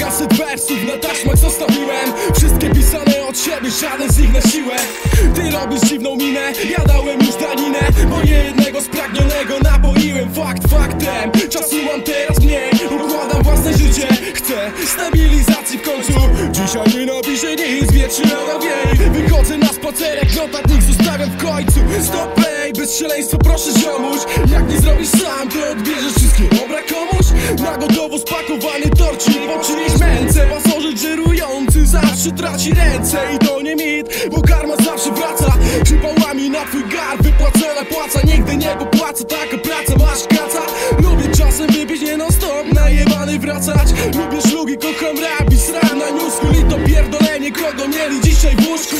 Kilkaset wersów na taśmach zostawiłem. Wszystkie pisane od siebie, żaden z nich na siłę. Ty robisz dziwną minę, ja dałem już daninę Bo nie jednego spragnionego napoiłem Fakt faktem, czasu mam teraz mniej. Układam własne życie, chcę stabilizacji w końcu. Dzisiaj nie napiszę nic, wiecznie ogień Wychodzę na spacerek, notatnik zostawiam w końcu. Stop play, bez szaleństwa proszę ziomuś. Jak nie zrobisz sam, to odbierzesz wszystkie dobra komuś. Na gotowo spakowany torcik po męce? Pasożyt żerujący zawsze traci ręce. I to nie mit, bo karma zawsze wraca. Przypałami na twój gar, wypłacona płaca? Nigdy nie popłaca, taka praca, masz kaca. Lubię czasem wypić nie non stop, najebany wracać. Lubię szlugi, kocham rap i sram. Na niusku I to pierdolenie, kogo mieli dzisiaj w łóżku?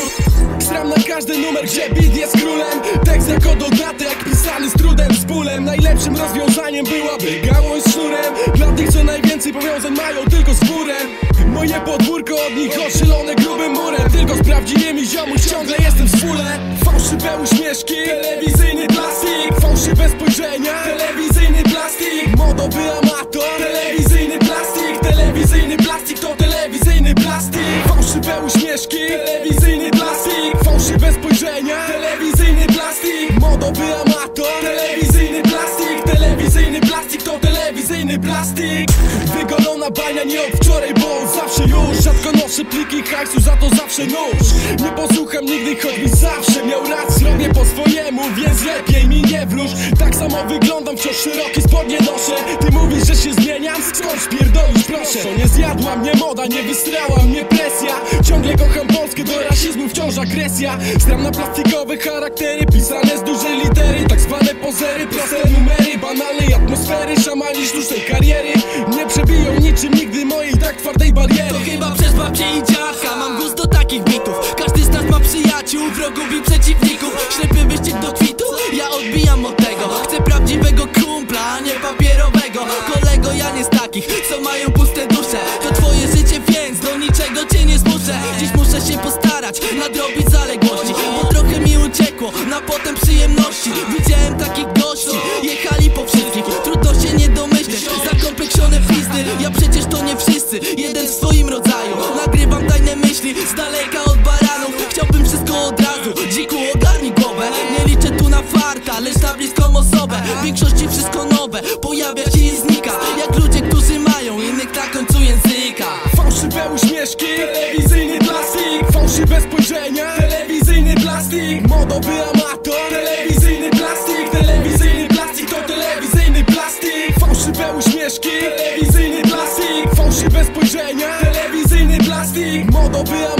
Stram na każdy numer, gdzie beat jest królem. Tekst jako dodatek, pisany z trudem, z bólem. Najlepszym rozwiązaniem co najwięcej powiązań mają tylko z górem. Moje podwórko od nich oszylone grubym murem. Tylko z prawdziwymi ziomuś ciągle jestem w wspólę Fałszywe uśmieszki, telewizyjny plastik. Fałszywe spojrzenia, telewizyjny plastik. Modowy amator, telewizyjny plastik. Telewizyjny plastik to telewizyjny plastik. Fałszywe uśmieszki, telewizyjny plastik. Fałszywe spojrzenia, telewizyjny plastik. Modowy amator, telewizyjny plastik. Telewizyjny plastik telewizyjny plastik. Wygolona bania nie od wczoraj, bo zawsze już. Rzadko noszę pliki hajsu, za to zawsze nóż. Nie posłucham nigdy, choć mi zawsze miał rację. Robię po swojemu, więc lepiej mi nie wróż Tak samo wyglądam, wciąż szerokie spodnie noszę. Ty zmieniam? Skąd pierdolisz, proszę. Nie zjadła mnie moda, nie wystrała mnie presja. Ciągle kocham Polskę, do rasizmu wciąż agresja. Stram na plastikowe charaktery, pisane z dużej litery. Tak zwane pozery, proste numery Banalnej atmosfery, szamani sztucznej kariery Nie przebiją niczym nigdy mojej tak twardej bariery. To chyba przez babcię i dziadka. Mam gust do takich bitów. Każdy z nas ma przyjaciół, wrogów i przeciwników. Ślepy wyścig do przyjemności Widziałem takich gości, jechali po wszystkich. Trudno się nie domyśleć, zakompleksione pizdy. Ja przecież to nie wszyscy, jeden w swoim rodzaju. Nagrywam tajne myśli, z daleka od baranów Chciałbym wszystko od razu, dziku ogarnij głowę. Nie liczę tu na farta, lecz na bliską osobę. W większości wszystko nowe, pojawia się i znika. Jak ludzie, którzy mają innych na końcu języka Fałszywe uśmieszki, telewizyjny plastik Fałszywe spojrzenia, telewizyjny plastik. Modowy amator, telewizyjny